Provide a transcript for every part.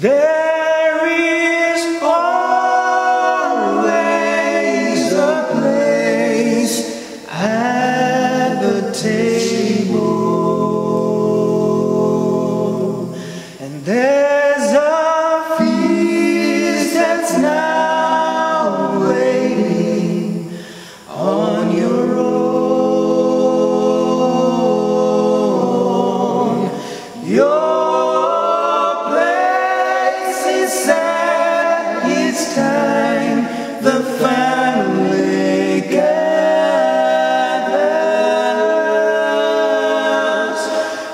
There is always a place at the table, and there's a feast that's now waiting on your own. Your it's time the family gathers.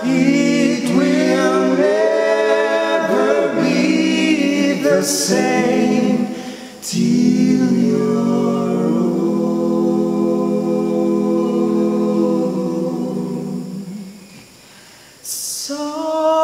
It will never be the same till you're Softly